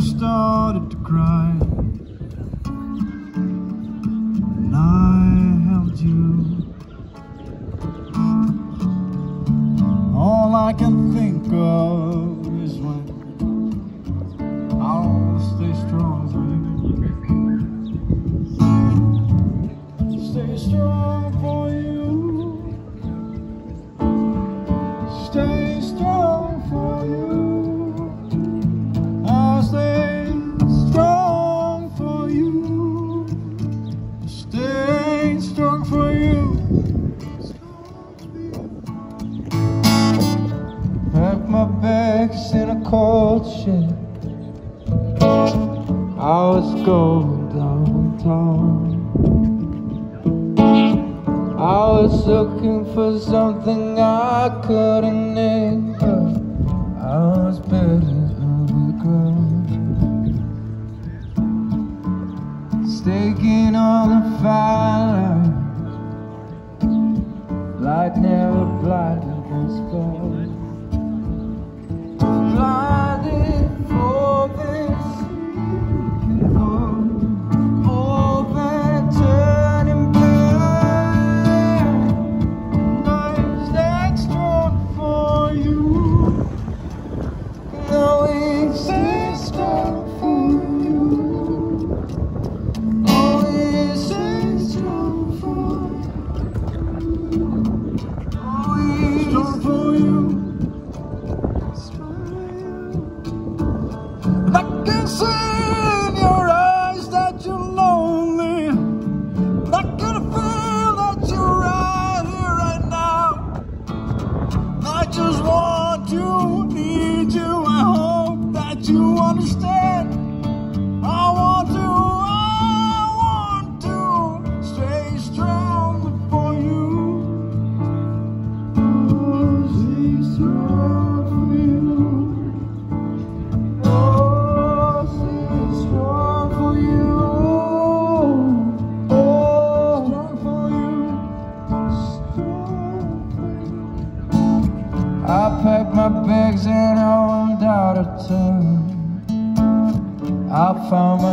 shoulder started to cry. And I held you. All I can think of is when I'll stay strong for you Stay strong for you. Stay strong for you. Bags cold ship. I was going downtown. I was looking for something I couldn't name. I was buried underground. Staking on the fire never blinded the Blinded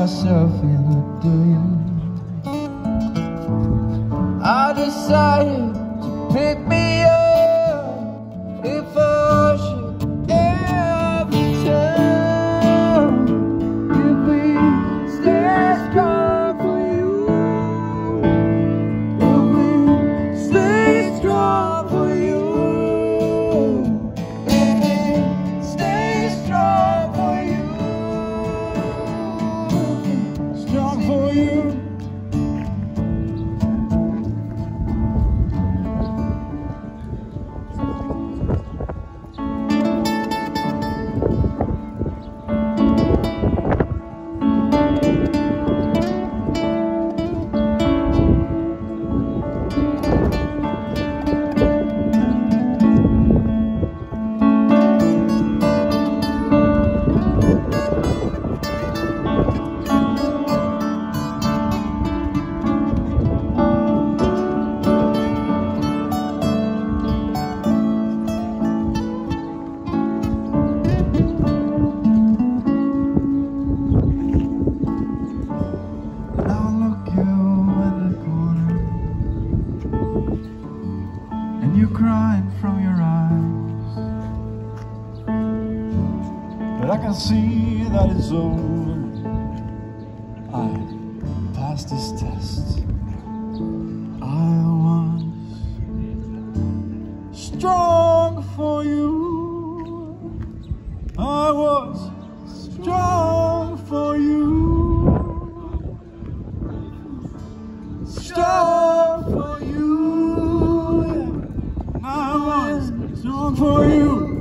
myself in. I decided to pick me up But I can see that it's over. I passed this test. I was strong for you. I was strong for you. Strong for you. I was strong for you.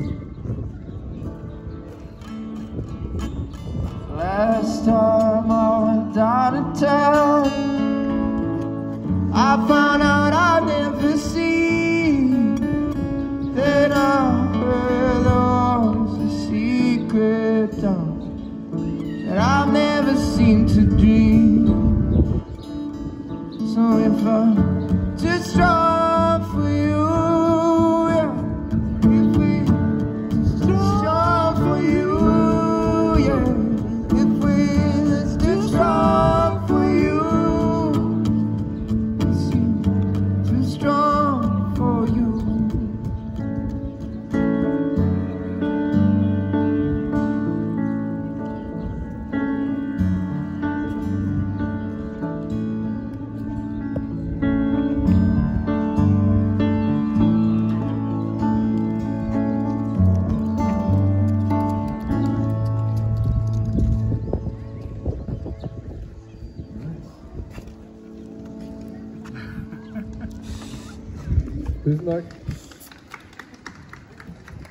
Tusen takk.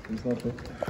Tusen takk.